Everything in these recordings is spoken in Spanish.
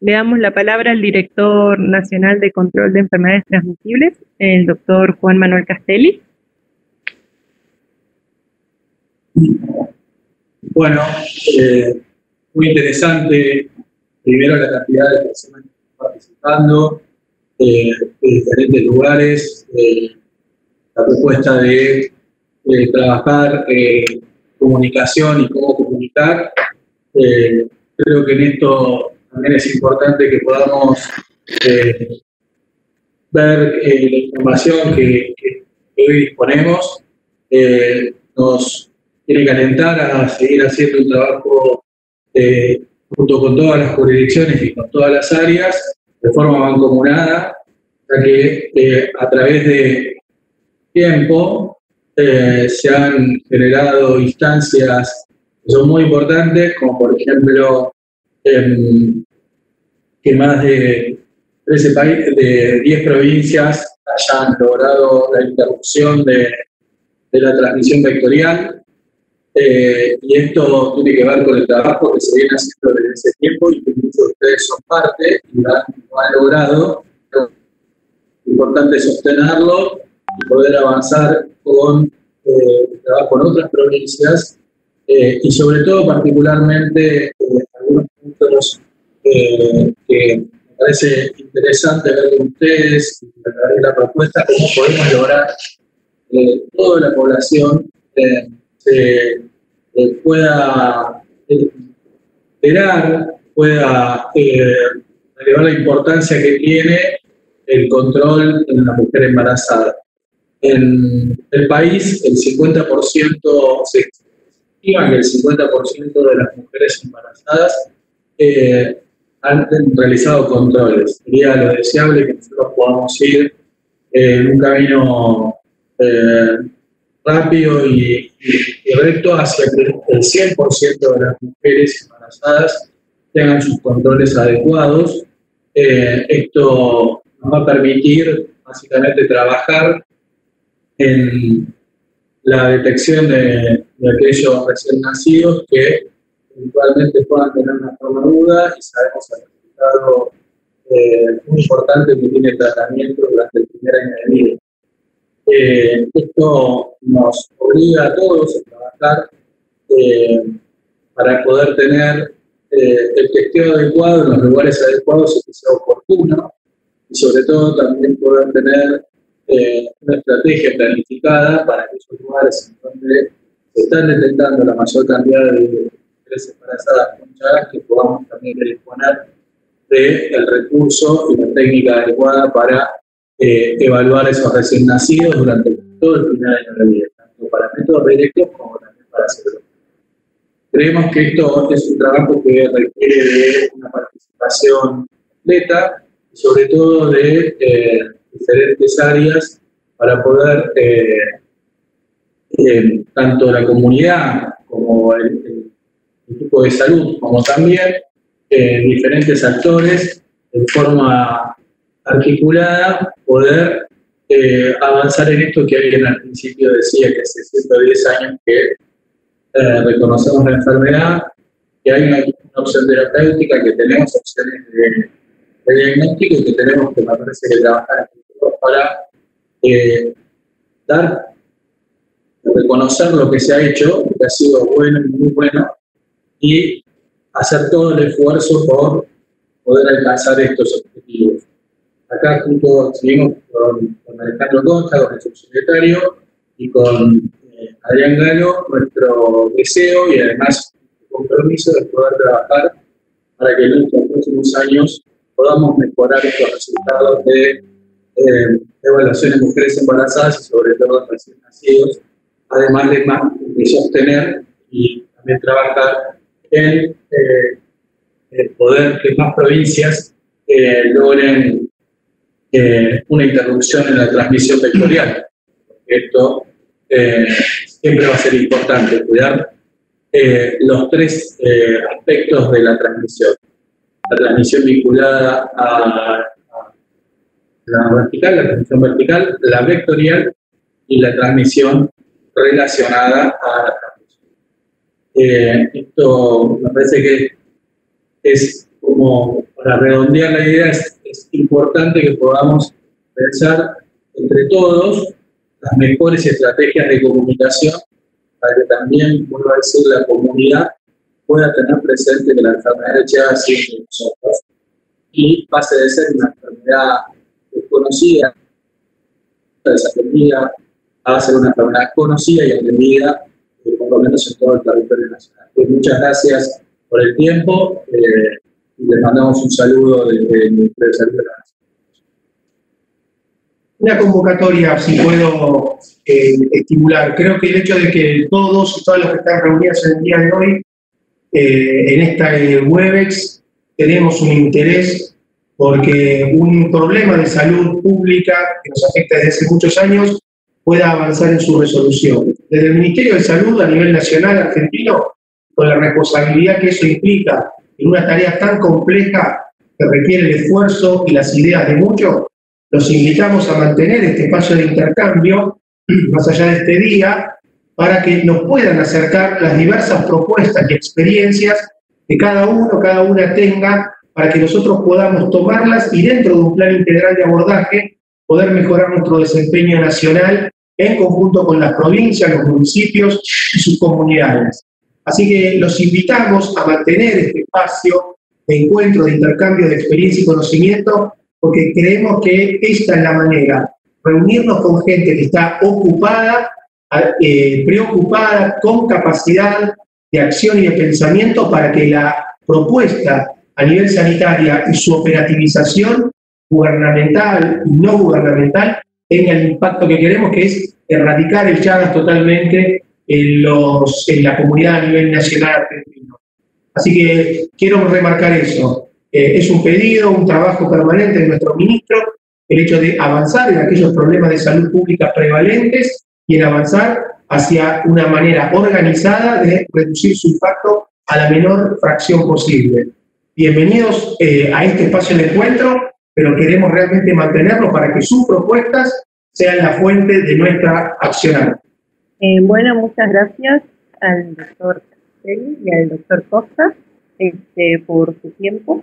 le damos la palabra al director nacional de control de enfermedades transmisibles, el doctor Juan Manuel Castelli. Bueno, eh, muy interesante, primero la cantidad de personas que están participando eh, de diferentes lugares, eh, la propuesta de trabajar comunicación y cómo comunicar. creo que en esto también es importante que podamos ver la información que, hoy disponemos. nos tiene que alentar a seguir haciendo un trabajo eh, junto con todas las jurisdicciones y con todas las áreas de forma mancomunada, ya que eh, a través de tiempo eh, se han generado instancias que son muy importantes, como por ejemplo em, que más de 13 países, de 10 provincias hayan logrado la interrupción de, de la transmisión vectorial eh, y esto tiene que ver con el trabajo que se viene haciendo desde ese tiempo y que muchos de ustedes son parte y lo han, logrado. Es importante sostenerlo y poder avanzar con eh, trabajo en otras provincias eh, y sobre todo particularmente puntos que me parece interesante ver con ustedes y a través de la propuesta cómo podemos lograr toda la población se pueda esperar, pueda eh, elevar la importancia que tiene el control en la mujer embarazada. En el país, el 50% se estima que el 50% de las mujeres embarazadas eh, han realizado controles. Sería lo deseable que nosotros podamos ir en un camino eh, rápido y, recto hacia que el 100% de las mujeres embarazadas tengan sus controles adecuados. Eh, esto nos va a permitir básicamente trabajar en la detección de, aquellos recién nacidos que eventualmente puedan tener una forma aguda y sabemos el resultado eh, muy importante que tiene el tratamiento durante el primer año de vida. Eh, esto nos obliga a todos a trabajar eh, para poder tener eh, el testeo adecuado en los lugares adecuados y que sea oportuno, y sobre todo también poder tener una estrategia planificada para aquellos lugares en donde se están detectando la mayor cantidad de mujeres embarazadas que podamos también disponer del recurso y la técnica adecuada para eh, evaluar esos recién nacidos durante todo el año de la vida, tanto para métodos directos como también para hacerlo. Creemos que esto es un trabajo que requiere de una participación completa y sobre todo de eh, diferentes áreas para poder eh, tanto la comunidad como el, equipo de salud, como también diferentes actores de forma articulada poder eh, avanzar en esto que alguien al principio decía que hace 110 años que eh, reconocemos la enfermedad, que hay una, opción terapéutica, que tenemos opciones de, diagnóstico y que tenemos que, me parece, que trabajar para eh, dar, reconocer lo que se ha hecho, que ha sido bueno y muy bueno, y hacer todo el esfuerzo por poder alcanzar estos objetivos. Acá junto seguimos con, Alejandro Concha, con el subsecretario, y con eh, Adrián Galo, nuestro deseo y además compromiso de poder trabajar para que en los próximos años podamos mejorar estos resultados de eh, evaluación de mujeres embarazadas y sobre todo recién nacidos, además de, más, de sostener y también trabajar en eh, poder que más provincias logren eh, una interrupción en la transmisión vectorial. Esto eh, siempre va a ser importante, cuidar eh, los tres aspectos de la transmisión. La transmisión vinculada a, la vertical, la transmisión vertical, la vectorial y la transmisión relacionada a transmisión. esto me parece que es como para redondear la idea, es, importante que podamos pensar entre todos las mejores estrategias de comunicación para que también, vuelvo a decir, la comunidad pueda tener presente que la enfermedad de Chagas sigue nosotros y pase de ser una enfermedad desconocida, desatendida, a ser una enfermedad conocida y atendida, eh, por lo menos en todo el territorio nacional. Pues muchas gracias por el tiempo eh, y les mandamos un saludo desde el Ministerio de Salud de la una convocatoria, si puedo eh, estimular. Creo que el hecho de que todos y todas los que están reunidos en el día de hoy eh, en esta eh, WebEx tenemos un interés porque un problema de salud pública que nos afecta desde hace muchos años pueda avanzar en su resolución. Desde el Ministerio de Salud a nivel nacional argentino, con la responsabilidad que eso implica en una tarea tan compleja que requiere el esfuerzo y las ideas de muchos, los invitamos a mantener este espacio de intercambio más allá de este día para que nos puedan acercar las diversas propuestas y experiencias que cada uno, cada una tenga para que nosotros podamos tomarlas y dentro de un plan integral de abordaje poder mejorar nuestro desempeño nacional en conjunto con las provincias, los municipios y sus comunidades. Así que los invitamos a mantener este espacio de encuentro, de intercambio de experiencia y conocimiento porque creemos que esta es la manera, reunirnos con gente que está ocupada, eh, preocupada, con capacidad de acción y de pensamiento para que la propuesta a nivel sanitaria y su operativización gubernamental y no gubernamental tenga el impacto que queremos, que es erradicar el Chagas totalmente en, los, en la comunidad a nivel nacional argentino. Así que quiero remarcar eso. Eh, es un pedido, un trabajo permanente de nuestro ministro, el hecho de avanzar en aquellos problemas de salud pública prevalentes y en avanzar hacia una manera organizada de reducir su impacto a la menor fracción posible. Bienvenidos eh, a este espacio de encuentro, pero queremos realmente mantenerlo para que sus propuestas sean la fuente de nuestra acción. Eh, bueno, muchas gracias al doctor Castelli y al doctor Costa este, por su tiempo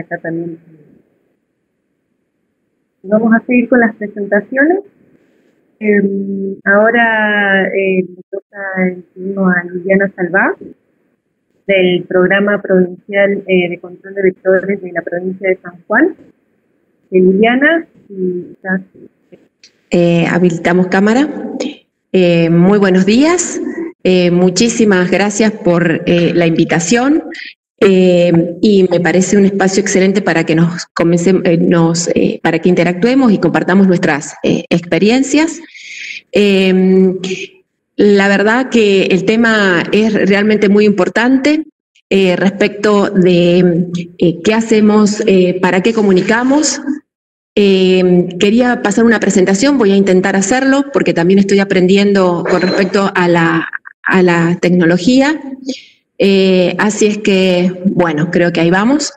acá también. Vamos a seguir con las presentaciones. Em, ahora eh, toca el turno a Liliana Salvá, del Programa Provincial eh, de Control de Vectores de la provincia de San Juan. Eh, Liliana, habilitamos cámara. muy buenos días. muchísimas gracias por la invitación. Eh, y me parece un espacio excelente para que nos, eh, eh, para que interactuemos y compartamos nuestras experiencias. La verdad que el tema es realmente muy importante respecto de qué hacemos, para qué comunicamos. quería pasar una presentación, voy a intentar hacerlo porque también estoy aprendiendo con respecto a la, a la tecnología. Eh, así es que, bueno, creo que ahí vamos.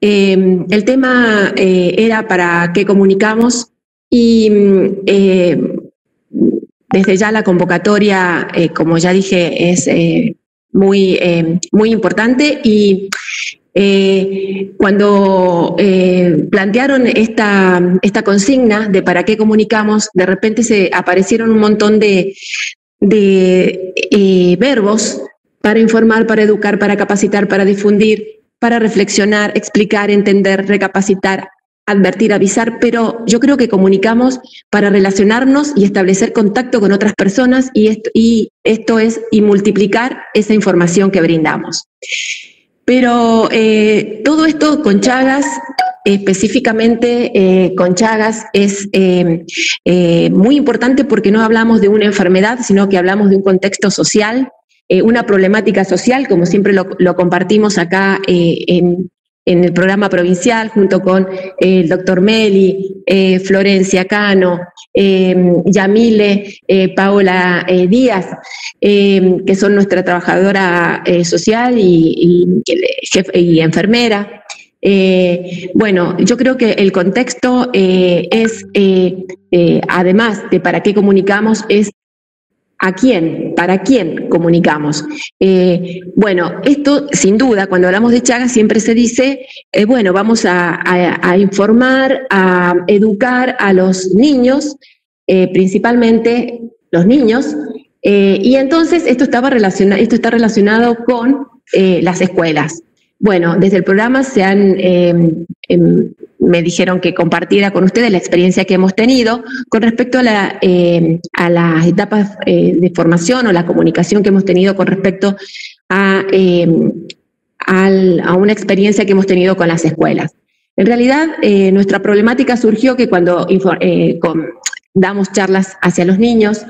Eh, el tema eh, era para qué comunicamos y desde ya la convocatoria, como ya dije, es muy, muy importante y cuando plantearon esta, esta consigna de para qué comunicamos, de repente se aparecieron un montón de, de verbos para informar, para educar, para capacitar, para difundir, para reflexionar, explicar, entender, recapacitar, advertir, avisar, pero yo creo que comunicamos para relacionarnos y establecer contacto con otras personas y esto, y esto es y multiplicar esa información que brindamos. Pero eh, todo esto con Chagas, específicamente eh, con Chagas, es eh, muy importante porque no hablamos de una enfermedad, sino que hablamos de un contexto social una problemática social, como siempre lo, compartimos acá eh, en, el programa provincial, junto con eh, el doctor Meli, Florencia Cano, Yamile, Paola Díaz, que son nuestra trabajadora social y enfermera. bueno, yo creo que el contexto es, además de para qué comunicamos, es ¿A quién? ¿Para quién comunicamos? Eh, bueno, esto sin duda, cuando hablamos de Chagas siempre se dice, eh, bueno, vamos a, informar, a educar a los niños, eh, principalmente los niños, y entonces esto, estaba esto está relacionado con las escuelas. Bueno, desde el programa se han em, me dijeron que compartiera con ustedes la experiencia que hemos tenido con respecto a, la, eh, las etapas eh, de formación o la comunicación que hemos tenido con respecto a, eh, una experiencia que hemos tenido con las escuelas. En realidad, nuestra problemática surgió que cuando damos charlas hacia los niños,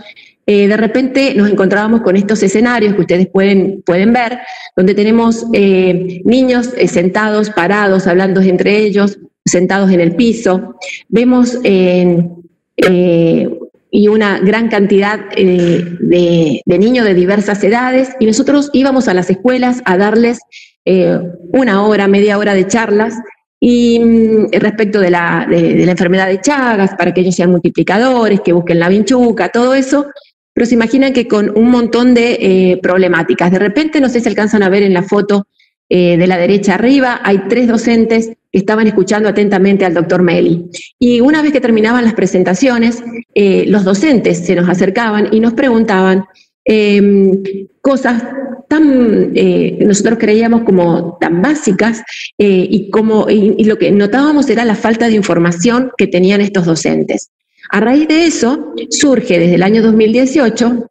de repente nos encontrábamos con estos escenarios que ustedes pueden, pueden ver, donde tenemos niños sentados, parados, hablando entre ellos, sentados en el piso. Vemos eh, y una gran cantidad eh, de, niños de diversas edades y nosotros íbamos a las escuelas a darles eh, una hora, media hora de charlas y mm, respecto de la, de, la enfermedad de Chagas, para que ellos sean multiplicadores, que busquen la vinchuca, todo eso, pero se imaginan que con un montón de problemáticas. De repente, no sé si alcanzan a ver en la foto de la derecha arriba, hay tres docentes estaban escuchando atentamente al doctor Meli. Y una vez que terminaban las presentaciones, eh, los docentes se nos acercaban y nos preguntaban em, cosas tan, eh, nosotros creíamos como tan básicas eh, y, como, y, lo que notábamos era la falta de información que tenían estos docentes. A raíz de eso, surge desde el año 2018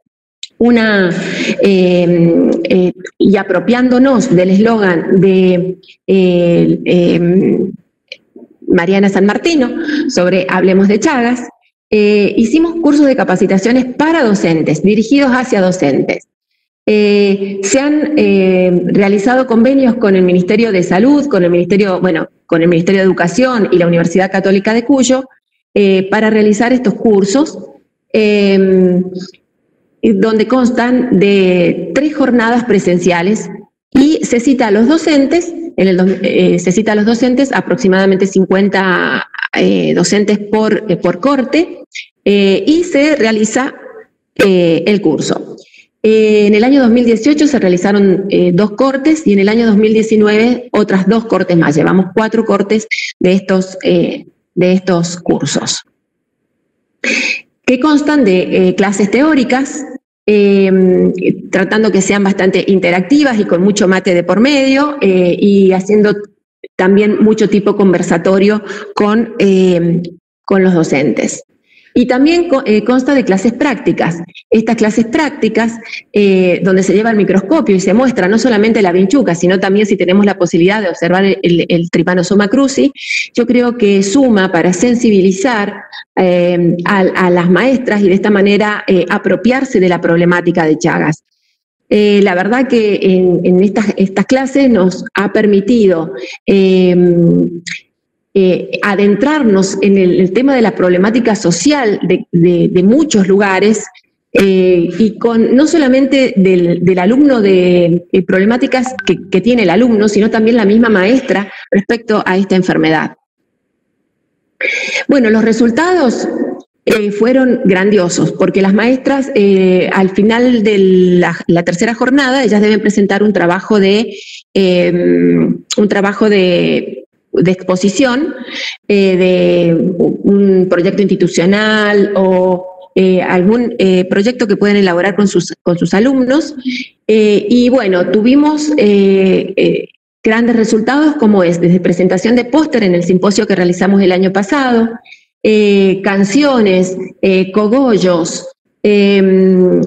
una, em, eh, y apropiándonos del eslogan de eh, Mariana San Martino sobre Hablemos de Chagas, eh, hicimos cursos de capacitaciones para docentes, dirigidos hacia docentes. se han realizado convenios con el Ministerio de Salud, con el Ministerio, bueno, con el Ministerio de Educación y la Universidad Católica de Cuyo para realizar estos cursos. Donde constan de tres jornadas presenciales y se cita a los docentes, eh, se cita a los docentes, aproximadamente 50 eh, docentes por, eh, por corte, y se realiza el curso. en el año 2018 se realizaron dos cortes y en el año 2019 otras dos cortes más. Llevamos cuatro cortes de estos, de estos cursos que constan de clases teóricas, Em, tratando que sean bastante interactivas y con mucho mate de por medio eh, y haciendo también mucho tipo conversatorio con, em, con los docentes. Y también eh, consta de clases prácticas. Estas clases prácticas, eh, donde se lleva el microscopio y se muestra no solamente la vinchuca, sino también si tenemos la posibilidad de observar el, el Trypanosoma cruzi, yo creo que suma para sensibilizar eh, a, las maestras y de esta manera apropiarse de la problemática de Chagas. la verdad que en, estas, clases nos ha permitido adentrarnos en el, tema de la problemática social de, muchos lugares eh, y con no solamente del, alumno de problemáticas que, tiene el alumno, sino también la misma maestra respecto a esta enfermedad. Bueno, los resultados eh, fueron grandiosos, porque las maestras al final de la, tercera jornada, ellas deben presentar un trabajo de un trabajo de de exposición eh, de un proyecto institucional o eh, algún eh, proyecto que pueden elaborar con sus, con sus alumnos. y bueno, tuvimos grandes resultados como es desde presentación de póster en el simposio que realizamos el año pasado, canciones, cogollos, em,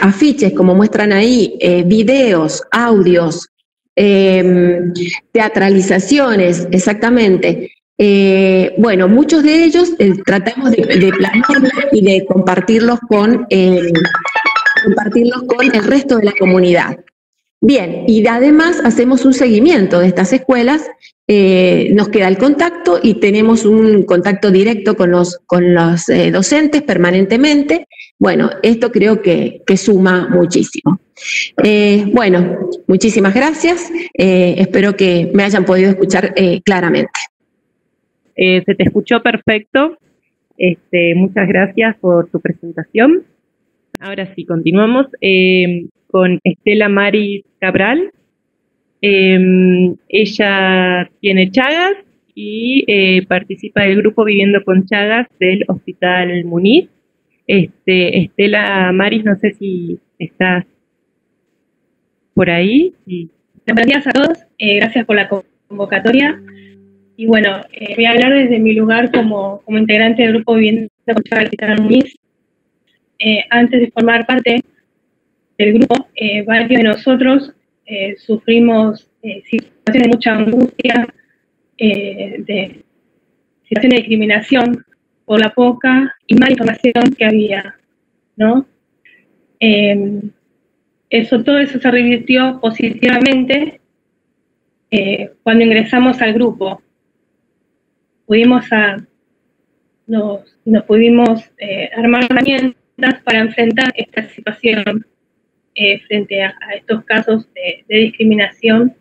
afiches como muestran ahí, videos, audios, Em, teatralizaciones, exactamente. Eh, bueno, muchos de ellos eh, tratamos de, de y de compartirlos con, compartirlos con el resto de la comunidad. Bien, y además hacemos un seguimiento de estas escuelas, eh, nos queda el contacto y tenemos un contacto directo con los, con los docentes permanentemente. Bueno, esto creo que, que suma muchísimo. Eh, bueno, muchísimas gracias. Eh, espero que me hayan podido escuchar eh, claramente. se te escuchó perfecto. Este, muchas gracias por tu presentación. ahora sí, continuamos eh, con Estela Maris Cabral. Eh, ella tiene Chagas y eh, participa del grupo Viviendo con Chagas del Hospital Muniz. Este, Estela Maris, no sé si estás por ahí. Buenos días a todos, gracias por la convocatoria. Y bueno, voy a hablar desde mi lugar como, como integrante del grupo Viviendo con Chagas del Hospital Muniz eh, antes de formar parte del grupo, eh, varios de nosotros eh, sufrimos situaciones de mucha angustia, de situaciones de discriminación por la poca y mala información que había, ¿no? Em, eso, todo eso se revirtió positivamente cuando ingresamos al grupo. Pudimos a, nos, nos pudimos armar herramientas para enfrentar esta situación eh, frente a, estos casos de, discriminación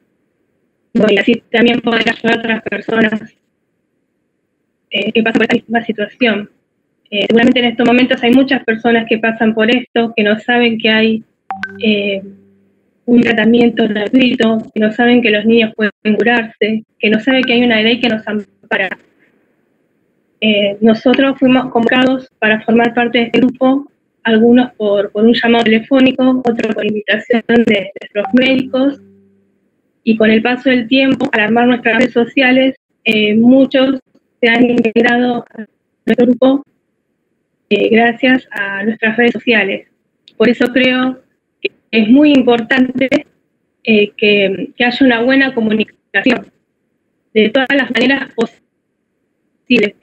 y así también poder ayudar a otras personas eh, que pasan por esta misma situación. Eh, seguramente en estos momentos hay muchas personas que pasan por esto, que no saben que hay un tratamiento gratuito, que no saben que los niños pueden curarse, que no saben que hay una ley que nos ampara. Eh, nosotros fuimos convocados para formar parte de este grupo, algunos por, un llamado telefónico, otros por invitación de nuestros médicos, y con el paso del tiempo, al armar nuestras redes sociales, eh, muchos se han integrado a nuestro grupo eh, gracias a nuestras redes sociales. Por eso creo que es muy importante que, que haya una buena comunicación de todas las maneras posibles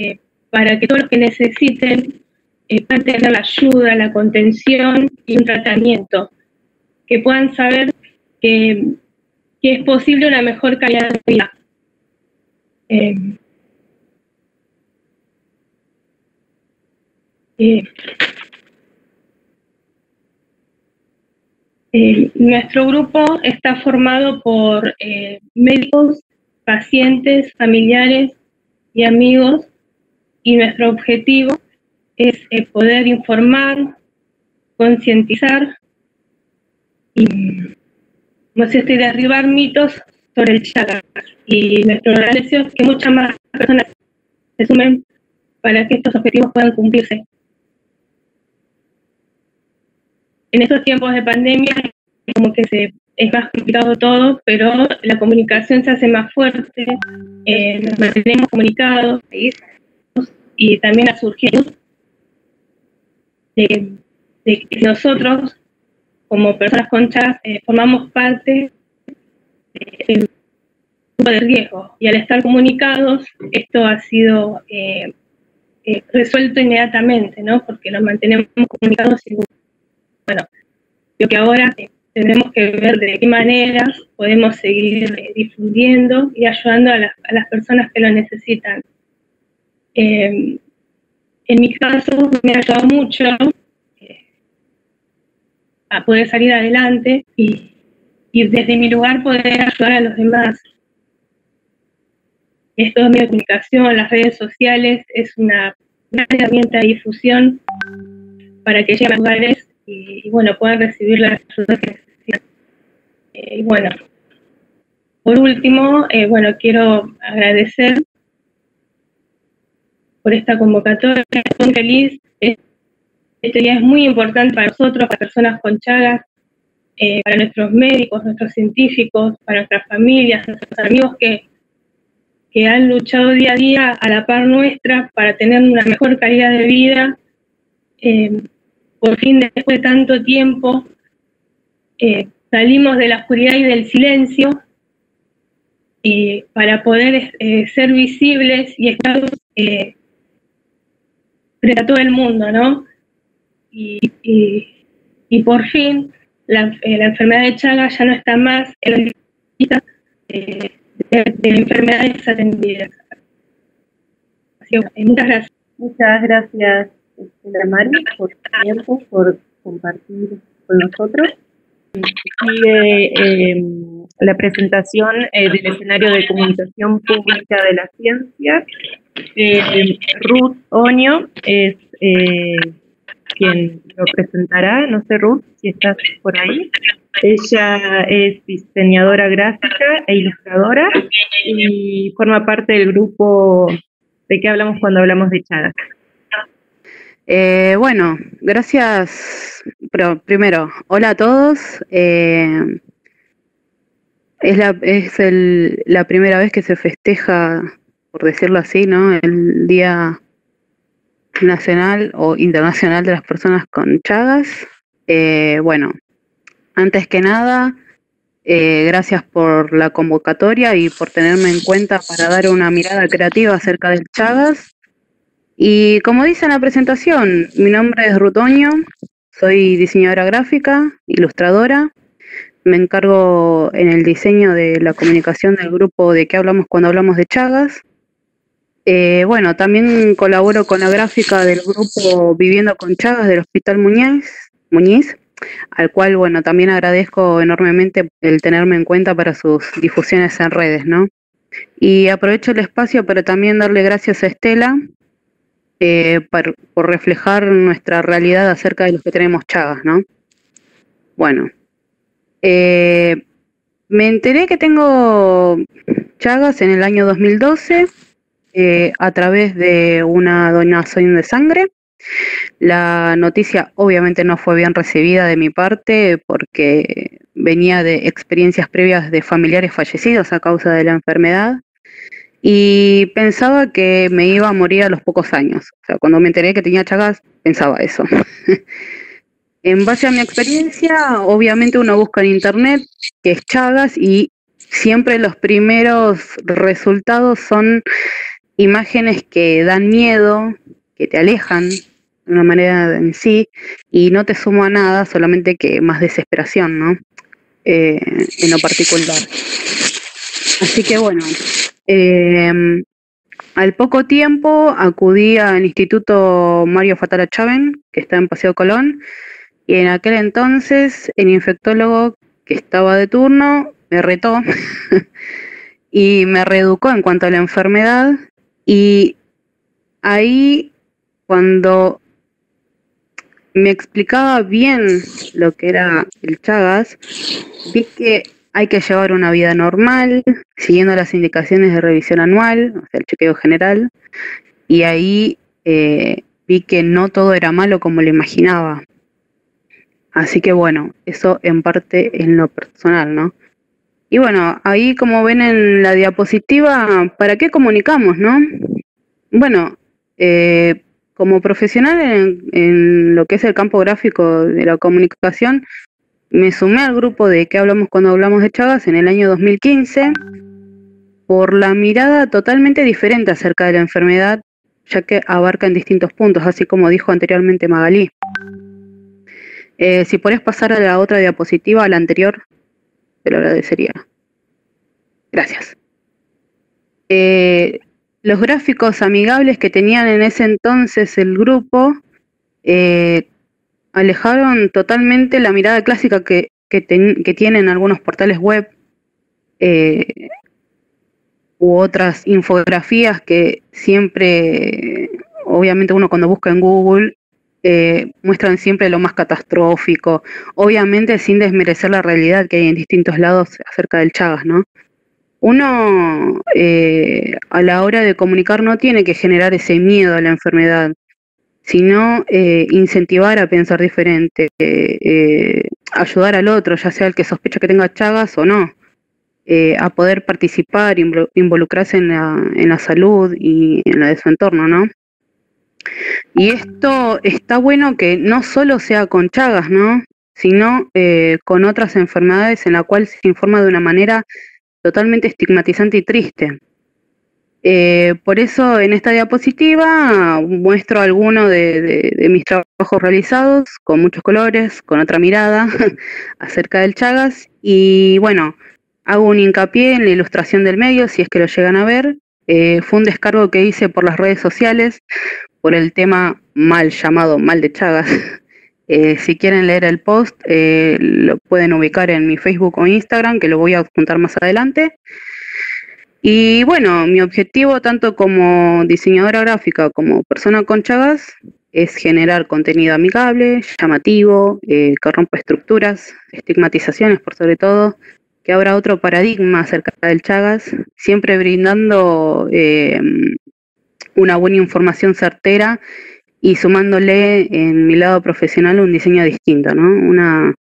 para que todos los que necesiten eh, puedan tener la ayuda, la contención y un tratamiento, que puedan saber que, es posible una mejor calidad de vida. Eh, eh, nuestro grupo está formado por médicos, pacientes, familiares y amigos y nuestro objetivo es eh, poder informar, concientizar y no sé, este, derribar mitos sobre el Chagas. Y nuestro gran es que muchas más personas se sumen para que estos objetivos puedan cumplirse. En estos tiempos de pandemia, como que se, es más complicado todo, pero la comunicación se hace más fuerte, eh, nos mantenemos comunicados, y también ha surgido de, que nosotros, como personas conchas, eh, formamos parte del grupo de riesgo y al estar comunicados, esto ha sido eh, eh, resuelto inmediatamente, ¿no? Porque nos mantenemos comunicados y, bueno, lo que ahora tendremos que ver de qué manera podemos seguir difundiendo y ayudando a las, a las personas que lo necesitan. Eh, en mi caso me ha ayudado mucho eh, a poder salir adelante y, desde mi lugar poder ayudar a los demás. Esto es mi comunicación, las redes sociales, es una gran herramienta de difusión para que lleguen a lugares y, bueno, puedan recibir la ayuda que necesitan. Eh, y bueno, por último, bueno, quiero agradecer por esta convocatoria. Estoy feliz. Este día es muy importante para nosotros, para personas con Chagas, eh, para nuestros médicos, nuestros científicos, para nuestras familias, nuestros amigos que, que han luchado día a día a la par nuestra para tener una mejor calidad de vida. Eh, por fin, después de tanto tiempo, eh, salimos de la oscuridad y del silencio y para poder ser visibles y estar frente a todo el mundo, ¿no? Y, y, por fin la, eh, la, enfermedad de Chagas ya no está más en la lista de, de, enfermedades atendidas. Así muchas gracias. Muchas gracias, Mari, por tu tiempo, por compartir con nosotros. Sigue eh, la presentación eh, del escenario de comunicación pública de la ciencia. Eh, Ruth Oño es quien lo presentará. No sé, Ruth, si estás por ahí. Ella es diseñadora gráfica e ilustradora y forma parte del grupo de qué hablamos cuando hablamos de Chagas. Eh, bueno, gracias. Pero primero, hola a todos. Eh, es la primera vez que se festeja, por decirlo así, ¿no? El Día Nacional o Internacional de las Personas con Chagas. Eh, bueno, antes que nada, eh, gracias por la convocatoria y por tenerme en cuenta para dar una mirada creativa acerca del Chagas. Y como dice en la presentación, mi nombre es Rutoño, soy diseñadora gráfica, ilustradora me encargo en el diseño de la comunicación del grupo de qué hablamos cuando hablamos de Chagas. Eh, bueno, también colaboro con la gráfica del grupo Viviendo con Chagas del Hospital Muñiz, Muñiz, al cual, bueno, también agradezco enormemente el tenerme en cuenta para sus difusiones en redes, ¿no? Y aprovecho el espacio para también darle gracias a Estela eh, por, reflejar nuestra realidad acerca de los que tenemos Chagas, ¿no? Bueno, eh, me enteré que tengo Chagas en el año 2012 a través de una donación de sangre. La noticia obviamente no fue bien recibida de mi parte porque venía de experiencias previas de familiares fallecidos a causa de la enfermedad y pensaba que me iba a morir a los pocos años. O sea, cuando me enteré que tenía Chagas, pensaba eso. En base a mi experiencia, obviamente uno busca en internet que es Chagas y siempre los primeros resultados son imágenes que dan miedo, que te alejan de una manera en sí y no te suma nada, solamente que más desesperación, ¿no? Eh, en lo particular. Así que bueno, em, al poco tiempo acudí al Instituto Mario Fatara Chaven, que está en Paseo Colón, y en aquel entonces el infectólogo que estaba de turno me retó y me reeducó en cuanto a la enfermedad y ahí cuando me explicaba bien lo que era el Chagas, vi que hay que llevar una vida normal, siguiendo las indicaciones de revisión anual, o sea, el chequeo general, y ahí eh, vi que no todo era malo como lo imaginaba. Así que bueno, eso en parte en lo personal, ¿no? Y bueno, ahí como ven en la diapositiva, ¿para qué comunicamos, no? Bueno, eh, como profesional en, lo que es el campo gráfico de la comunicación, me sumé al grupo de qué hablamos cuando hablamos de Chagas en el año 2015 por la mirada totalmente diferente acerca de la enfermedad, ya que abarca en distintos puntos, así como dijo anteriormente Magalí. Eh, si puedes pasar a la otra diapositiva, a la anterior, te lo agradecería. Gracias. Eh, los gráficos amigables que tenían en ese entonces el grupo eh, alejaron totalmente la mirada clásica que, que, que tienen algunos portales web u otras infografías que siempre, obviamente uno cuando busca en Google eh, muestran siempre lo más catastrófico, obviamente sin desmerecer la realidad que hay en distintos lados acerca del Chagas, ¿no? Uno eh, a la hora de comunicar no tiene que generar ese miedo a la enfermedad, sino eh, incentivar a pensar diferente, ayudar al otro, ya sea el que sospecha que tenga Chagas o no. a poder participar, involucrarse en la, en la salud y en la de su entorno, ¿no? Y esto está bueno que no solo sea con Chagas, ¿no? Sino eh, con otras enfermedades en la cual se informa de una manera totalmente estigmatizante y triste. Eh, por eso en esta diapositiva muestro algunos de, mis trabajos realizados con muchos colores, con otra mirada acerca del Chagas y bueno, hago un hincapié en la ilustración del medio si es que lo llegan a ver. Eh, fue un descargo que hice por las redes sociales por el tema mal llamado mal de Chagas. Eh, si quieren leer el post, eh, lo pueden ubicar en mi Facebook o Instagram, que lo voy a adjuntar más adelante. Y bueno, mi objetivo, tanto como diseñadora gráfica como persona con Chagas, es generar contenido amigable, llamativo, eh, que rompa estructuras, estigmatizaciones por sobre todo, que abra otro paradigma acerca del Chagas, siempre brindando una buena información certera y sumándole en mi lado profesional un diseño distinto, ¿no? Una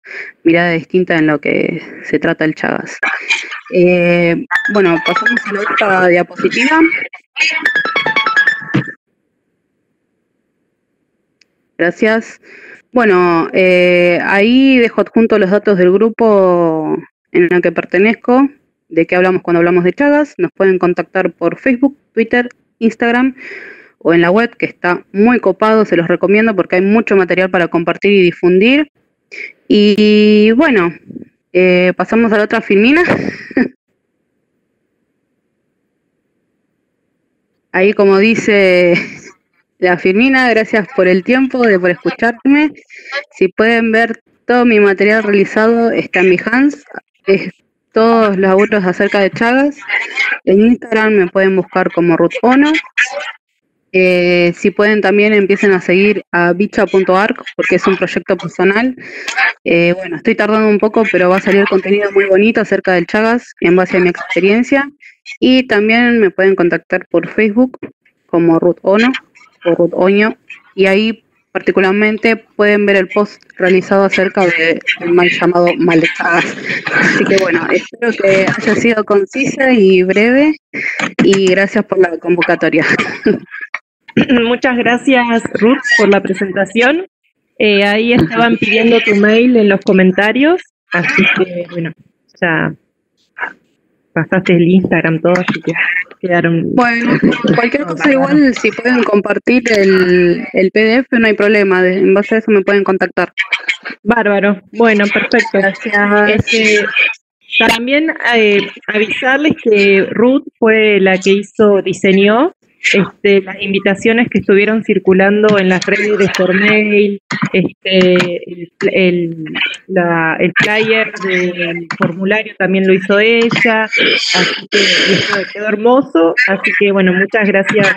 mirada distinta en lo que se trata el Chagas. Eh, bueno, pasamos a la otra diapositiva. Gracias. Bueno, eh, ahí dejo adjunto los datos del grupo en el que pertenezco, de qué hablamos cuando hablamos de Chagas. Nos pueden contactar por Facebook, Twitter, Instagram o en la web, que está muy copado, se los recomiendo porque hay mucho material para compartir y difundir. Y bueno, eh, pasamos a la otra filmina. Ahí como dice la Firmina, gracias por el tiempo, de por escucharme. Si pueden ver todo mi material realizado está en mi hands, es todos los aburros acerca de Chagas. En Instagram me pueden buscar como Ruth Ono. Eh, si pueden también empiecen a seguir a bicha.arc porque es un proyecto personal. Eh, bueno, estoy tardando un poco, pero va a salir contenido muy bonito acerca del Chagas en base a mi experiencia. Y también me pueden contactar por Facebook como Ruth Ono o Ruth Oño, y ahí particularmente pueden ver el post realizado acerca del mal llamado mal Así que bueno, espero que haya sido concisa y breve y gracias por la convocatoria. Muchas gracias Ruth por la presentación. Eh, ahí estaban pidiendo tu mail en los comentarios, así que bueno, ya pasaste el Instagram, todo, así que quedaron. Bueno, cualquier cosa igual, si pueden compartir el, el PDF, no hay problema, en base a eso me pueden contactar. Bárbaro, bueno, perfecto. Gracias. Este, también eh, avisarles que Ruth fue la que hizo, diseñó este, las invitaciones que estuvieron circulando en las redes de Formail, este, el, el, flyer del formulario también lo hizo ella, así que quedó hermoso, así que bueno, muchas gracias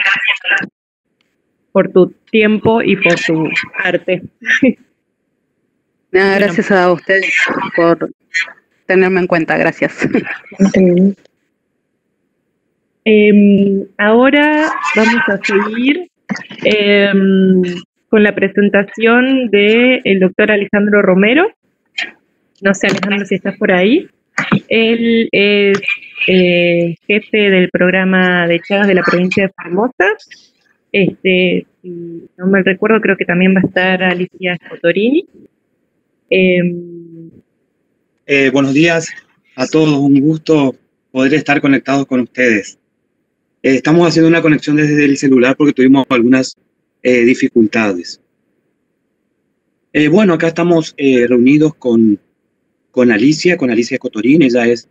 por tu tiempo y por tu arte. gracias a ustedes por tenerme en cuenta, gracias. Em, ahora vamos a seguir em, con la presentación del el doctor Alejandro Romero. No sé, Alejandro, si estás por ahí. Él es eh, jefe del programa de Chagas de la provincia de Formosa. Este, si no me recuerdo, creo que también va a estar Alicia Scotorini. Em, eh, buenos días a todos, un gusto poder estar conectados con ustedes. Eh, estamos haciendo una conexión desde el celular porque tuvimos algunas eh, dificultades. Eh, bueno, acá estamos reunidos con, con Alicia, con Alicia Cotorín, ella es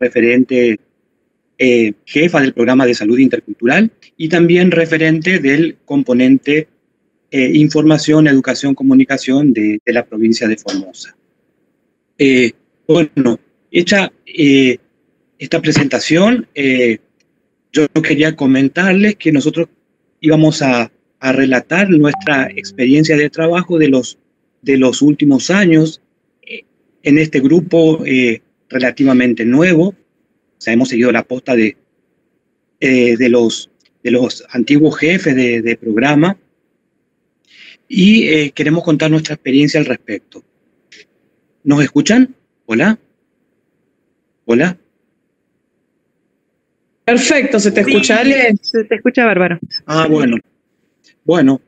referente jefa del programa de salud intercultural y también referente del componente información, educación, comunicación de, de, la provincia de Formosa. bueno, hecha esta presentación, yo quería comentarles que nosotros íbamos a, relatar nuestra experiencia de trabajo de los, de los últimos años eh, en este grupo eh, relativamente nuevo. O sea, hemos seguido la posta de, de, los, de los antiguos jefes de programa y queremos contar nuestra experiencia al respecto. ¿Nos escuchan? Hola. Hola. Perfecto, ¿se te escucha, Ale? Se te escucha bárbaro. Ah, bueno. Bueno.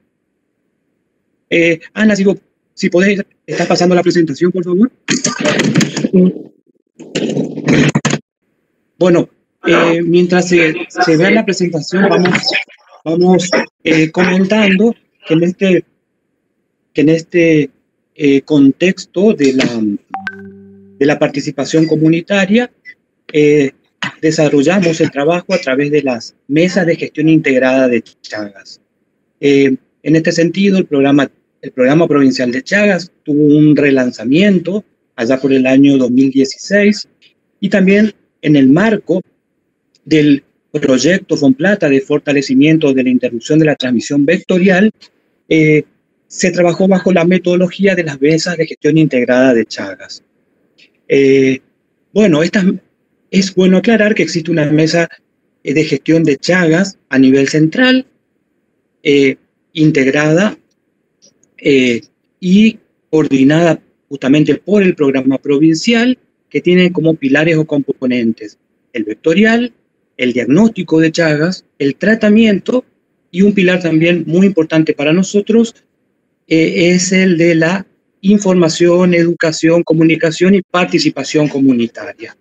Eh, Ana, si, si podés, ¿estás pasando la presentación, por favor? Bueno, eh, mientras se, se, vea la presentación, vamos, vamos eh, comentando que en este, que en este eh, contexto de la, de la participación comunitaria, eh, desarrollamos el trabajo a través de las mesas de gestión integrada de Chagas. Eh, en este sentido, el programa, el programa provincial de Chagas tuvo un relanzamiento allá por el año 2016 y también en el marco del proyecto Fonplata de fortalecimiento de la interrupción de la transmisión vectorial, eh, se trabajó bajo la metodología de las mesas de gestión integrada de Chagas. Eh, bueno, es bueno aclarar que existe una mesa de gestión de Chagas a nivel central, integrada y coordinada justamente por el programa provincial que tiene como pilares o componentes el vectorial, el diagnóstico de Chagas, el tratamiento y un pilar también muy importante para nosotros eh, es el de la información, educación, comunicación y participación comunitaria.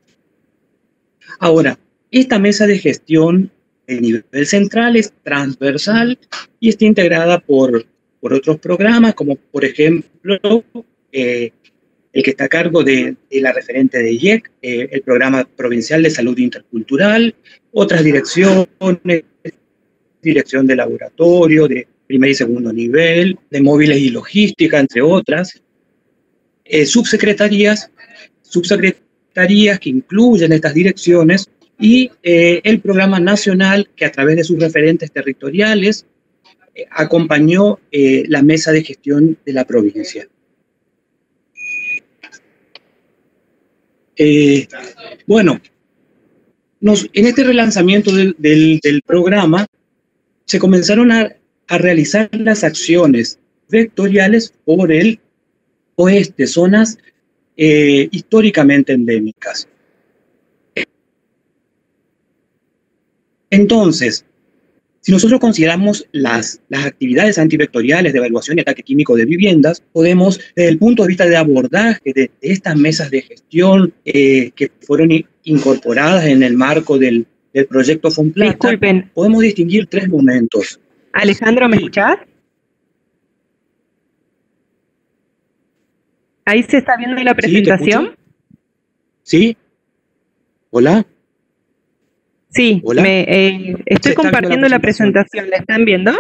Ahora, esta mesa de gestión de nivel central es transversal y está integrada por, por otros programas, como por ejemplo eh, el que está a cargo de, la referente de IEC, eh, el Programa Provincial de Salud Intercultural, otras direcciones, dirección de laboratorio, de primer y segundo nivel, de móviles y logística, entre otras, eh, subsecretarías, subsecretarías que incluyen estas direcciones y eh, el programa nacional que a través de sus referentes territoriales acompañó la mesa de gestión de la provincia. Eh, bueno, en este relanzamiento del, programa se comenzaron a, realizar las acciones vectoriales por el oeste, zonas eh, históricamente endémicas. Entonces, si nosotros consideramos las, las actividades antivectoriales de evaluación y ataque químico de viviendas, podemos, desde el punto de vista de abordaje de, estas mesas de gestión eh, que fueron incorporadas en el marco del, del proyecto FONPLATA, podemos distinguir tres momentos. Alejandro, ¿me escuchás? Ahí se está viendo la presentación. Sí. Hola. Sí, Me, eh, estoy compartiendo la presentación. la están viendo?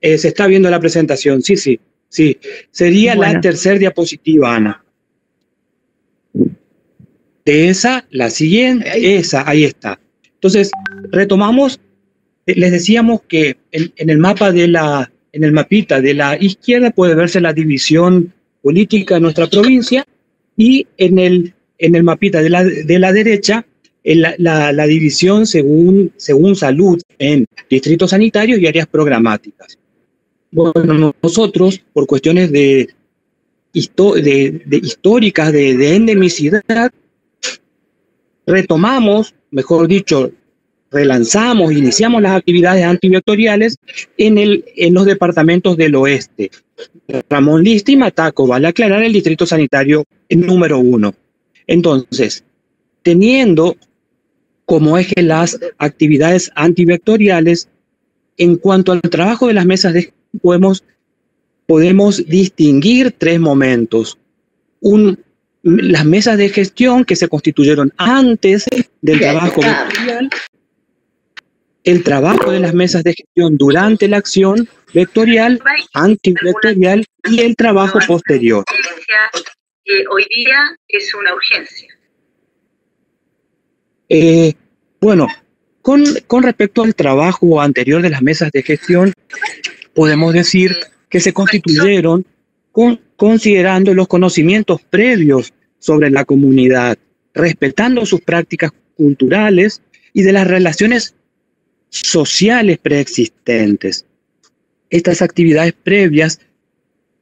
Eh, se está viendo la presentación, sí, sí, sí. Sería la tercera diapositiva, Ana. De esa, la siguiente, esa, ahí está. Entonces, retomamos, eh, les decíamos que en, el mapa de la, en el mapita de la izquierda puede verse la división política de nuestra provincia y en el, en el mapita de la, de la derecha la, la, división según, según salud en distritos sanitarios y áreas programáticas. Bueno, nosotros, por cuestiones de, de, de históricas de, de, endemicidad, retomamos, mejor dicho, relanzamos, iniciamos las actividades antivectoriales en, el, en los departamentos del oeste. Ramón Lista y Mataco, vale aclarar el distrito sanitario número uno. Entonces, teniendo como que las actividades antivectoriales, en cuanto al trabajo de las mesas de podemos, podemos distinguir tres momentos. Un, las mesas de gestión que se constituyeron antes del trabajo vectorial, el trabajo de las mesas de gestión durante la acción vectorial, antivectorial y el trabajo posterior. hoy día es una urgencia. Eh, bueno, con, respecto al trabajo anterior de las mesas de gestión, podemos decir que se constituyeron considerando los conocimientos previos sobre la comunidad, respetando sus prácticas culturales y de las relaciones sociales preexistentes. Estas actividades previas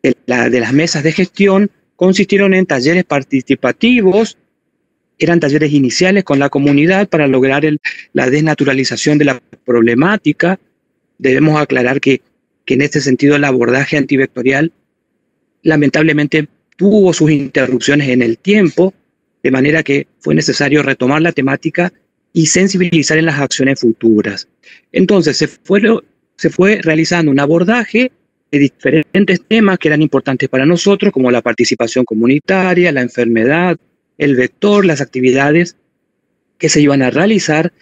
de las mesas de gestión consistieron en talleres participativos eran talleres iniciales con la comunidad para lograr la desnaturalización de la problemática. Debemos aclarar que, que en este sentido el abordaje antivectorial lamentablemente tuvo sus interrupciones en el tiempo, de manera que fue necesario retomar la temática y sensibilizar en las acciones futuras. Entonces se fue, se fue realizando un abordaje de diferentes temas que eran importantes para nosotros, como la participación comunitaria, la enfermedad, el vector, las actividades que se iban a realizar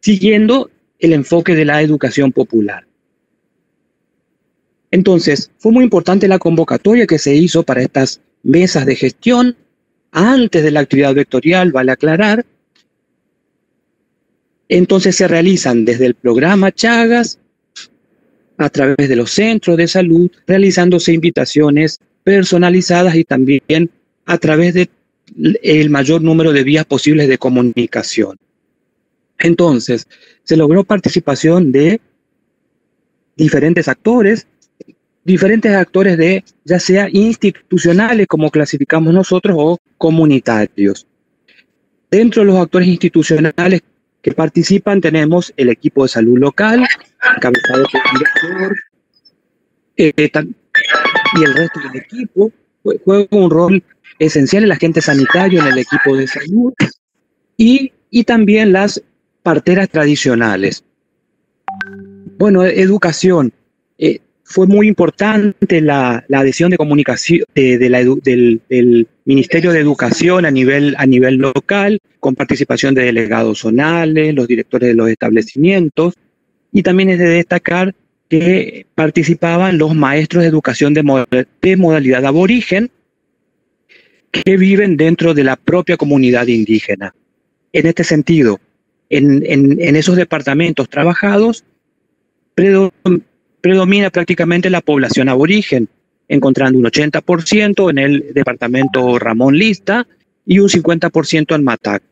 siguiendo el enfoque de la educación popular. Entonces, fue muy importante la convocatoria que se hizo para estas mesas de gestión antes de la actividad vectorial, vale aclarar, Entonces se realizan desde el programa Chagas a través de los centros de salud, realizándose invitaciones personalizadas y también a través de el mayor número de vías posibles de comunicación. Entonces, se logró participación de diferentes actores, diferentes actores de ya sea institucionales como clasificamos nosotros o comunitarios. Dentro de los actores institucionales que participan tenemos el equipo de salud local, encabezado por el director, eh, y el resto del equipo juega un rol esencial el agente sanitario en el equipo de salud y, y también las parteras tradicionales. Bueno, educación. Eh, fue muy importante la, la adhesión de comunicación de, la del, Ministerio de Educación a nivel, a nivel local, con participación de delegados zonales, los directores de los establecimientos, y también es de destacar que participaban los maestros de educación de, modalidad aborigen, que viven dentro de la propia comunidad indígena. En este sentido, en, en, en esos departamentos trabajados, predomina prácticamente la población aborigen, encontrando un 80% en el departamento Ramón Lista y un 50% en Matacos.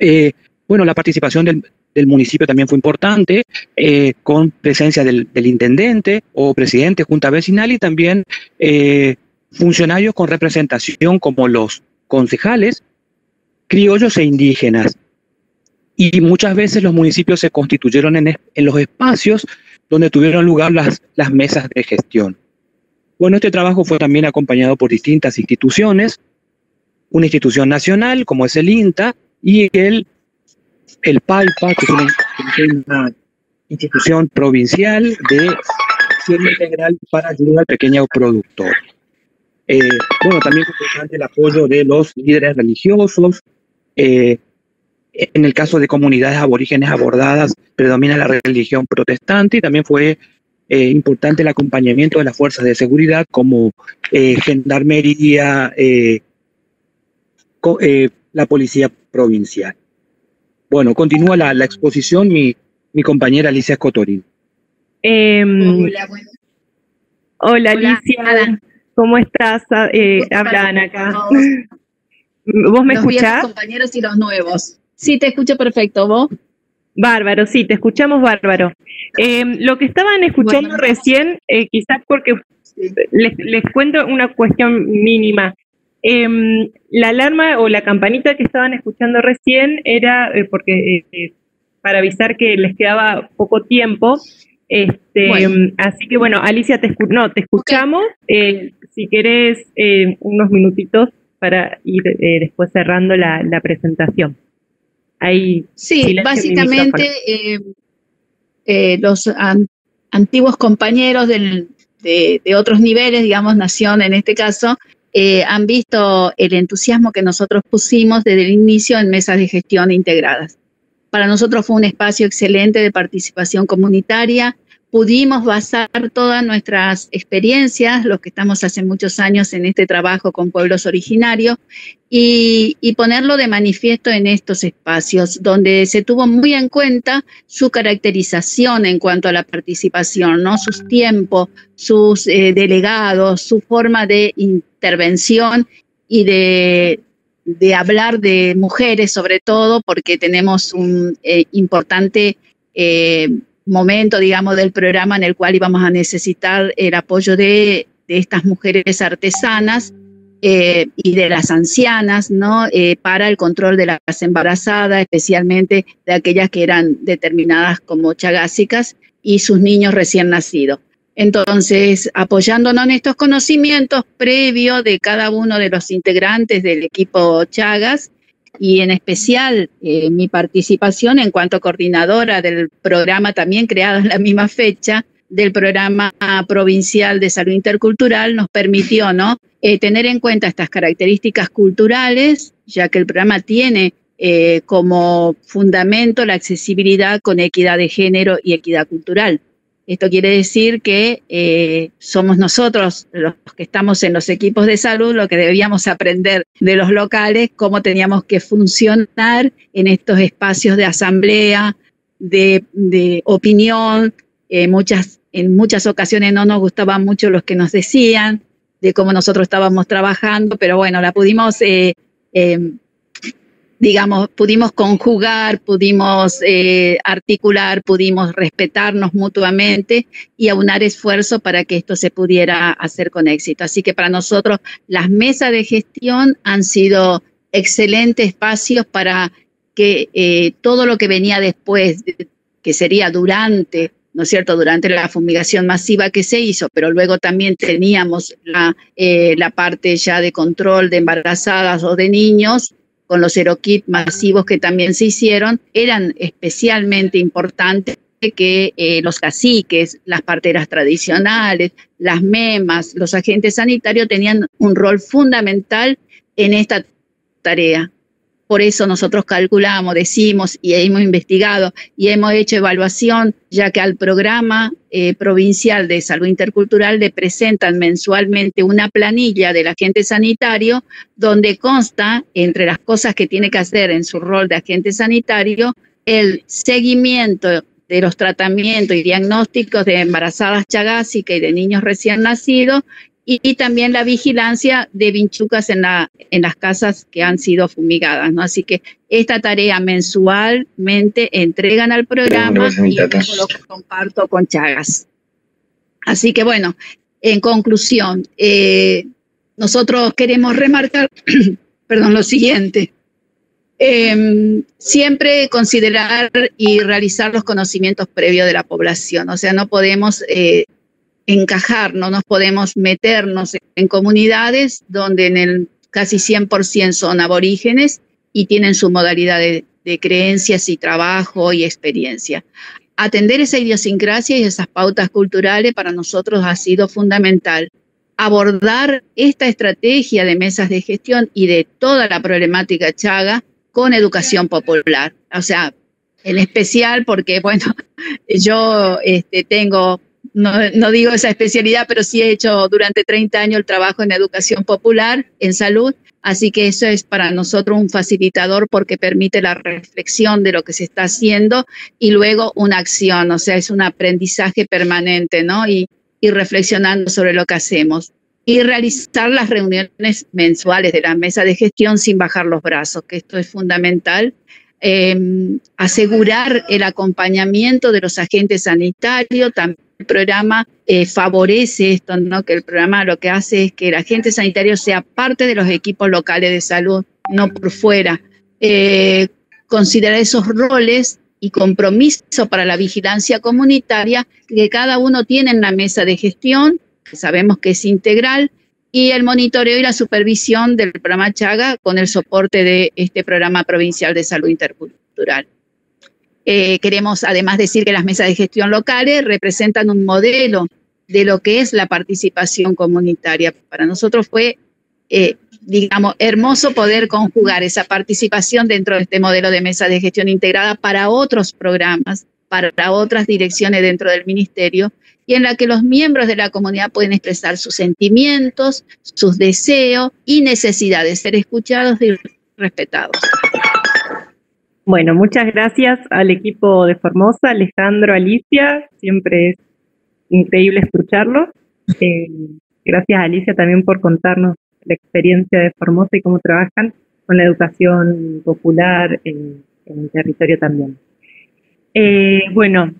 Eh, bueno, la participación del, municipio también fue importante, eh, con presencia del, del, intendente o presidente junta vecinal y también eh, funcionarios con representación como los concejales, criollos e indígenas. Y muchas veces los municipios se constituyeron en, en los espacios donde tuvieron lugar las, las mesas de gestión. Bueno, este trabajo fue también acompañado por distintas instituciones, una institución nacional como es el INTA y el, el PALPA, que es una, una institución provincial de acción integral para ayudar al pequeño productor. Eh, bueno, también importante el apoyo de los líderes religiosos. Eh, en el caso de comunidades aborígenes abordadas, predomina la religión protestante y también fue eh, importante el acompañamiento de las fuerzas de seguridad como eh, gendarmería, eh, eh, la policía provincial. Bueno, continúa la, la exposición mi, mi, compañera Alicia Escotorín. hola, bueno. hola, Alicia. Hola. ¿Cómo estás? Eh, hablan acá. ¿Vos me los escuchás? compañeros y los nuevos. Sí, te escucho perfecto. ¿Vos? Bárbaro, sí, te escuchamos bárbaro. Eh, lo que estaban escuchando bueno, recién, eh, quizás porque les, les, cuento una cuestión mínima. Eh, la alarma o la campanita que estaban escuchando recién era eh, porque para avisar que les quedaba poco tiempo. Este, bueno. Así que bueno, Alicia, te, escu no, te escuchamos. Okay si querés eh, unos minutitos para ir eh, después cerrando la, la presentación. Ahí, sí, básicamente eh, los an antiguos compañeros del, de, de, otros niveles, digamos, Nación en este caso, han visto el entusiasmo que nosotros pusimos desde el inicio en mesas de gestión integradas. Para nosotros fue un espacio excelente de participación comunitaria, pudimos basar todas nuestras experiencias, los que estamos hace muchos años en este trabajo con pueblos originarios, y, ponerlo de manifiesto en estos espacios, donde se tuvo muy en cuenta su caracterización en cuanto a la participación, ¿no? sus tiempos, sus eh, delegados, su forma de intervención y de, de hablar de mujeres sobre todo, porque tenemos un eh, importante... Eh, momento, digamos, del programa en el cual íbamos a necesitar el apoyo de, estas mujeres artesanas eh, y de las ancianas, ¿no? Eh, para el control de las embarazadas, especialmente de aquellas que eran determinadas como chagásicas y sus niños recién nacidos. Entonces, apoyándonos en estos conocimientos previos de cada uno de los integrantes del equipo Chagas, y en especial eh, mi participación en cuanto coordinadora del programa también creado en la misma fecha del programa provincial de salud intercultural nos permitió ¿no? Eh, tener en cuenta estas características culturales, ya que el programa tiene eh, como fundamento la accesibilidad con equidad de género y equidad cultural. Esto quiere decir que eh, somos nosotros los que estamos en los equipos de salud lo que debíamos aprender de los locales, cómo teníamos que funcionar en estos espacios de asamblea, de, opinión. Eh, muchas, en muchas ocasiones no nos gustaban mucho los que nos decían de cómo nosotros estábamos trabajando, pero bueno, la pudimos eh, digamos, pudimos conjugar, pudimos eh, articular, pudimos respetarnos mutuamente y aunar esfuerzo para que esto se pudiera hacer con éxito. Así que para nosotros las mesas de gestión han sido excelentes espacios para que eh, todo lo que venía después, que sería durante, ¿no es cierto?, durante la fumigación masiva que se hizo, pero luego también teníamos la, eh, la parte ya de control de embarazadas o de niños, con los Erokit masivos que también se hicieron, eran especialmente importantes que eh, los caciques, las parteras tradicionales, las memas, los agentes sanitarios tenían un rol fundamental en esta tarea. Por eso nosotros calculamos, decimos y hemos investigado y hemos hecho evaluación, ya que al programa eh, provincial de salud intercultural le presentan mensualmente una planilla del agente sanitario donde consta, entre las cosas que tiene que hacer en su rol de agente sanitario, el seguimiento de los tratamientos y diagnósticos de embarazadas chagásicas y de niños recién nacidos y, también la vigilancia de vinchucas en, la, en las casas que han sido fumigadas. ¿no? Así que esta tarea mensualmente entregan al programa y yo lo comparto con Chagas. Así que bueno, en conclusión, eh, nosotros queremos remarcar, perdón, lo siguiente. Em, siempre considerar y realizar los conocimientos previos de la población. O sea, no podemos eh, encajar, no nos podemos meternos en comunidades donde en el casi 100% son aborígenes y tienen su modalidad de, creencias y trabajo y experiencia. Atender esa idiosincrasia y esas pautas culturales para nosotros ha sido fundamental. Abordar esta estrategia de mesas de gestión y de toda la problemática chaga con educación popular. O sea, en especial porque, bueno, yo este, tengo no, digo esa especialidad, pero sí he hecho durante 30 años el trabajo en educación popular, en salud, así que eso es para nosotros un facilitador porque permite la reflexión de lo que se está haciendo y luego una acción, o sea, es un aprendizaje permanente, ¿no? Y, y reflexionando sobre lo que hacemos. Y realizar las reuniones mensuales de la mesa de gestión sin bajar los brazos, que esto es fundamental Em, asegurar el acompañamiento de los agentes sanitarios. También programa eh, favorece esto, ¿no? que el programa lo que hace es que el agente sanitario sea parte de los equipos locales de salud, no por fuera. Eh, considerar esos roles y compromiso para la vigilancia comunitaria que cada uno tiene en la mesa de gestión, que sabemos que es integral, y el monitoreo y la supervisión del programa Chaga con el soporte de este programa provincial de salud intercultural. Eh, queremos además decir que las mesas de gestión locales representan un modelo de lo que es la participación comunitaria. Para nosotros fue, eh, digamos, hermoso poder conjugar esa participación dentro de este modelo de mesa de gestión integrada para otros programas, para otras direcciones dentro del ministerio y en la que los miembros de la comunidad pueden expresar sus sentimientos, sus deseos y necesidades, ser escuchados y respetados. Bueno, muchas gracias al equipo de Formosa, Alejandro, Alicia, siempre es increíble escucharlo. Eh, gracias Alicia también por contarnos la experiencia de Formosa y cómo trabajan con la educación popular en, el territorio también. Eh, bueno,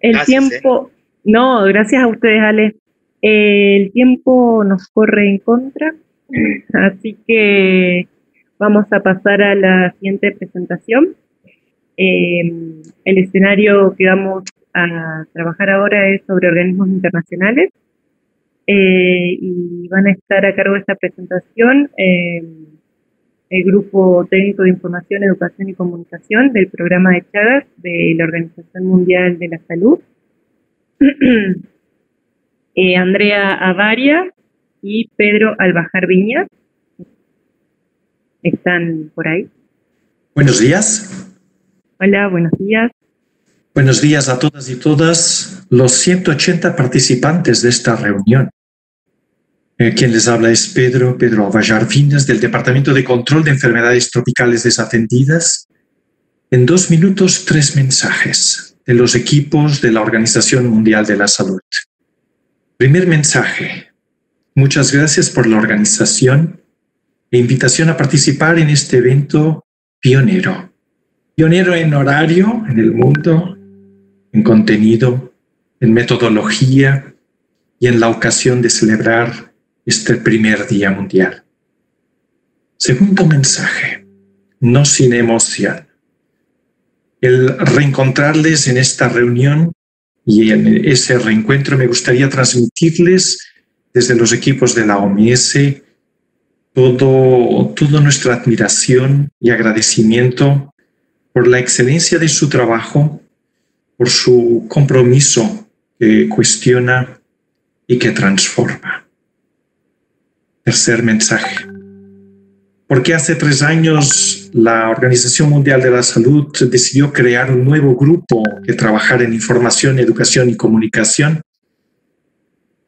el ¿eh? tiempo, no, gracias a ustedes, Ale. el tiempo nos corre en contra, así que vamos a pasar a la siguiente presentación. Em, el escenario que vamos a trabajar ahora es sobre organismos internacionales eh, y van a estar a cargo de esta presentación em, el Grupo Técnico de Información, Educación y Comunicación del programa de Chagas de la Organización Mundial de la Salud Eh, Andrea Avaria y Pedro Albajar Viñas. ¿Están por ahí? Buenos días. Hola, buenos días. Buenos días a todas y todas. los 180 participantes de esta reunión. Eh, quien les habla es Pedro, Pedro Vallarvinas, del Departamento de Control de Enfermedades Tropicales Desatendidas. En dos minutos, tres mensajes de los equipos de la Organización Mundial de la Salud. Primer mensaje. Muchas gracias por la organización e invitación a participar en este evento pionero. Pionero en horario en el mundo, en contenido, en metodología y en la ocasión de celebrar este primer Día Mundial. Segundo mensaje, no sin emoción. El reencontrarles en esta reunión y en ese reencuentro me gustaría transmitirles desde los equipos de la OMS todo, toda nuestra admiración y agradecimiento por la excelencia de su trabajo, por su compromiso que cuestiona y que transforma. Tercer mensaje. Porque hace tres años la Organización Mundial de la Salud decidió crear un nuevo grupo que trabajara en información, educación y comunicación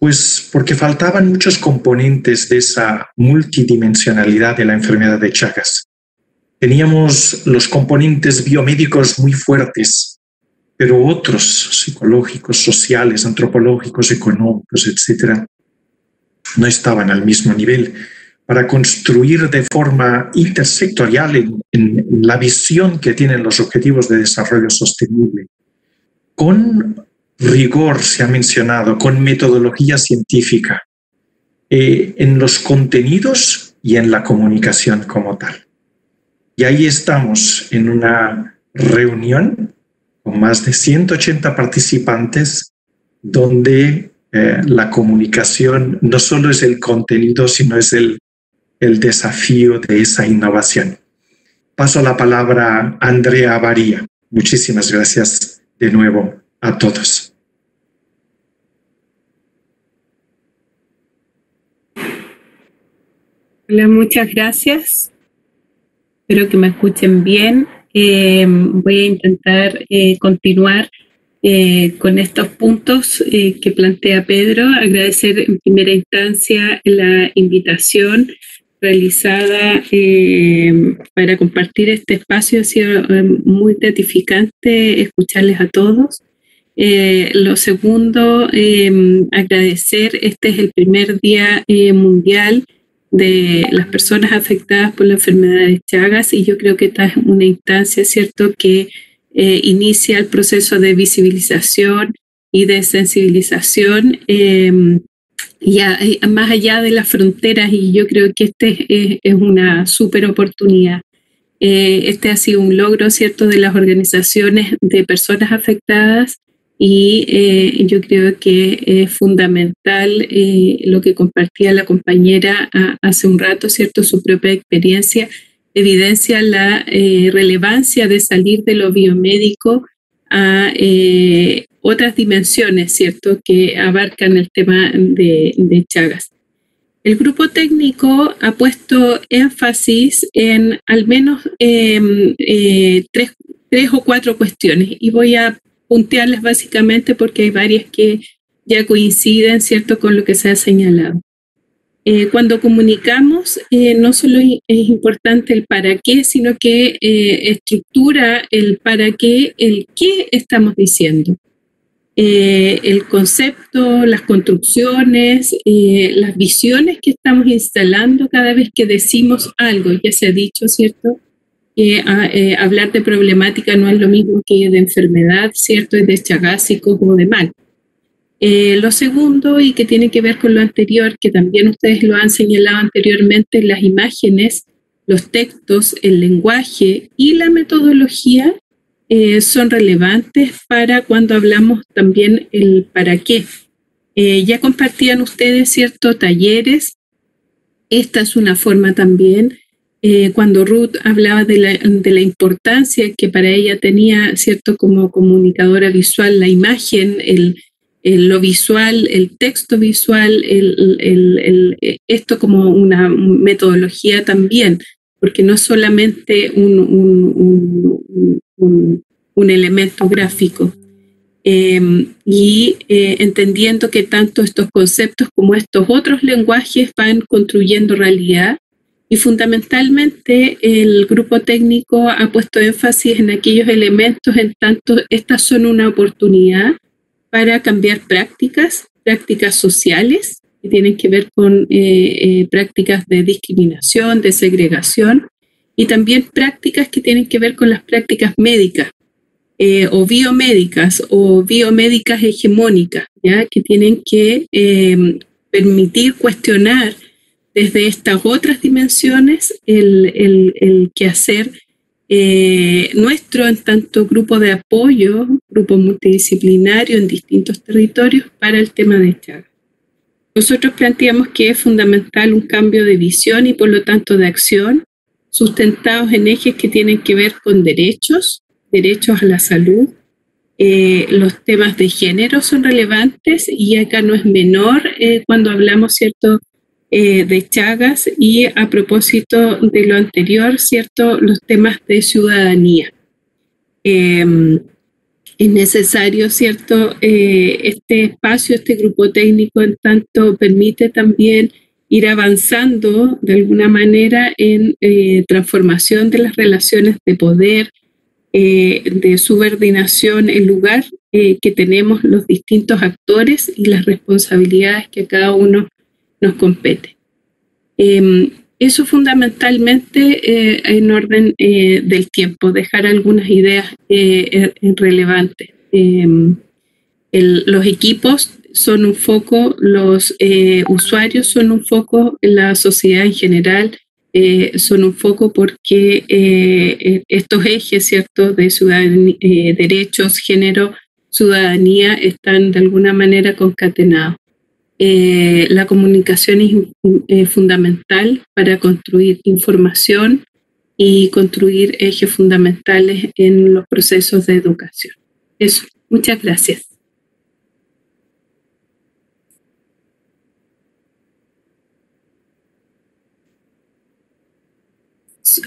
pues porque faltaban muchos componentes de esa multidimensionalidad de la enfermedad de Chagas. Teníamos los componentes biomédicos muy fuertes, pero otros psicológicos, sociales, antropológicos, económicos, etcétera, no estaban al mismo nivel para construir de forma intersectorial en, la visión que tienen los objetivos de desarrollo sostenible, con rigor se ha mencionado, con metodología científica, eh, en los contenidos y en la comunicación como tal. Y ahí estamos en una reunión con más de 180 participantes donde eh, la comunicación no solo es el contenido, sino es el, el desafío de esa innovación. Paso la palabra a Andrea Avaría. Muchísimas gracias de nuevo a todos. Hola, muchas gracias. Espero que me escuchen bien. Eh, voy a intentar eh, continuar eh, con estos puntos que plantea Pedro. Agradecer en primera instancia la invitación realizada para compartir este espacio. Ha sido muy gratificante escucharles a todos. lo segundo, agradecer, este es el primer día mundial de las personas afectadas por la enfermedad de Chagas y yo creo que esta es una instancia, ¿cierto?, que eh, inicia el proceso de visibilización y de sensibilización eh, más allá de las fronteras y yo creo que este es, es una súper oportunidad. Eh, este ha sido un logro, ¿cierto?, de las organizaciones de personas afectadas y eh, yo creo que es fundamental eh, lo que compartía la compañera hace un rato, ¿cierto? Su propia experiencia evidencia la eh, relevancia de salir de lo biomédico a otras dimensiones, ¿cierto? Que abarcan el tema de, de Chagas. El grupo técnico ha puesto énfasis en al menos em, tres, tres o cuatro cuestiones y voy a puntearlas básicamente porque hay varias que ya coinciden, ¿cierto?, con lo que se ha señalado. Eh, cuando comunicamos, eh, no solo es importante el para qué, sino que eh, estructura el para qué, el qué estamos diciendo. el concepto, las construcciones, las visiones que estamos instalando cada vez que decimos algo, ya se ha dicho, ¿cierto? Que ah, eh, hablar de problemática no es lo mismo que de enfermedad, ¿cierto? Es de chagásico o de mal. Eh, lo segundo, y que tiene que ver con lo anterior, que también ustedes lo han señalado anteriormente, las imágenes, los textos, el lenguaje y la metodología eh, son relevantes para cuando hablamos también el para qué. ya compartían ustedes ciertos talleres. Esta es una forma también eh, cuando Ruth hablaba de la, importancia que para ella tenía, ¿cierto? Como comunicadora visual, la imagen, el, lo visual, el texto visual, el, el, esto como una metodología también, porque no solamente un, un, un, un elemento gráfico. em, y eh, entendiendo que tanto estos conceptos como estos otros lenguajes van construyendo realidad. Y fundamentalmente el grupo técnico ha puesto énfasis en aquellos elementos en tanto estas son una oportunidad para cambiar prácticas, prácticas sociales que tienen que ver con eh, prácticas de discriminación, de segregación, y también prácticas que tienen que ver con las prácticas médicas eh, o biomédicas o biomédicas hegemónicas, ¿ya? que tienen que permitir cuestionar desde estas otras dimensiones el, el, el quehacer eh, nuestro en tanto grupo de apoyo, grupo multidisciplinario en distintos territorios para el tema de Chagas. Nosotros planteamos que es fundamental un cambio de visión y por lo tanto de acción sustentados en ejes que tienen que ver con derechos, derechos a la salud. Eh, los temas de género son relevantes y acá no es menor eh, cuando hablamos, ¿cierto?, eh, de Chagas y a propósito de lo anterior, ¿cierto?, los temas de ciudadanía. Em, es necesario, ¿cierto?, este espacio, este grupo técnico, en tanto permite también ir avanzando de alguna manera en eh, transformación de las relaciones de poder, eh, de subordinación, el lugar eh, que tenemos los distintos actores y las responsabilidades que cada uno nos compete. Em, eso fundamentalmente en orden del tiempo, dejar algunas ideas relevantes. Em, los equipos son un foco, los eh, usuarios son un foco, la sociedad en general eh, son un foco porque eh, estos ejes, ¿cierto?, de derechos, género, ciudadanía, están de alguna manera concatenados. La comunicación es fundamental para construir información y construir ejes fundamentales en los procesos de educación. Eso, muchas gracias.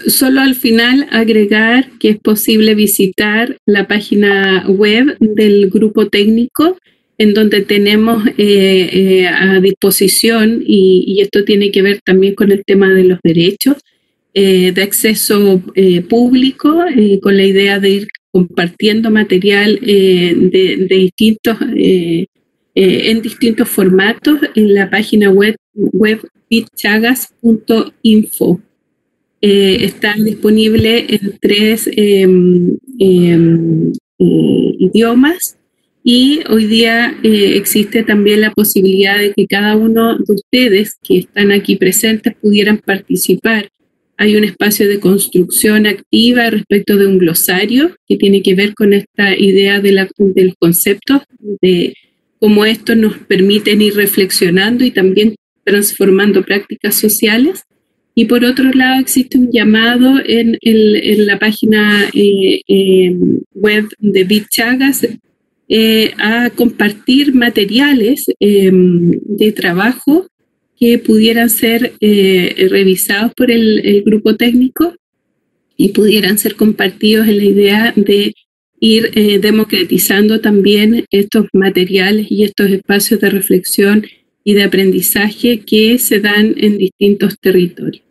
solo al final agregar que es posible visitar la página web del grupo técnico en donde tenemos eh, eh, a disposición, y, esto tiene que ver también con el tema de los derechos, eh, de acceso público, con la idea de ir compartiendo material de, distintos, en distintos formatos en la página web, web bitchagas.info. Eh, está disponible en tres em, em, eh, idiomas y hoy día eh, existe también la posibilidad de que cada uno de ustedes que están aquí presentes pudieran participar. Hay un espacio de construcción activa respecto de un glosario que tiene que ver con esta idea de, la, de los conceptos, de cómo esto nos permiten ir reflexionando y también transformando prácticas sociales. Y por otro lado, existe un llamado en, la página eh, eh, web de BitChagas eh, a compartir materiales de trabajo que pudieran ser revisados por el, grupo técnico y pudieran ser compartidos en la idea de ir democratizando también estos materiales y estos espacios de reflexión y de aprendizaje que se dan en distintos territorios.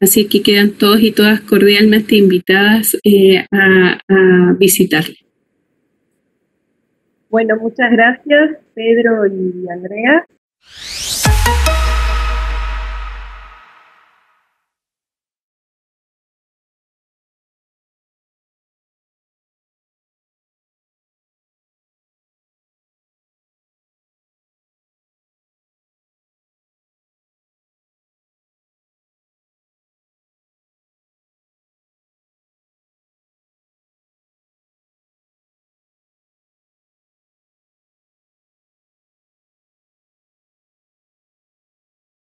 Así que quedan todos y todas cordialmente invitadas eh, a, visitarle. Bueno, muchas gracias Pedro y Andrea.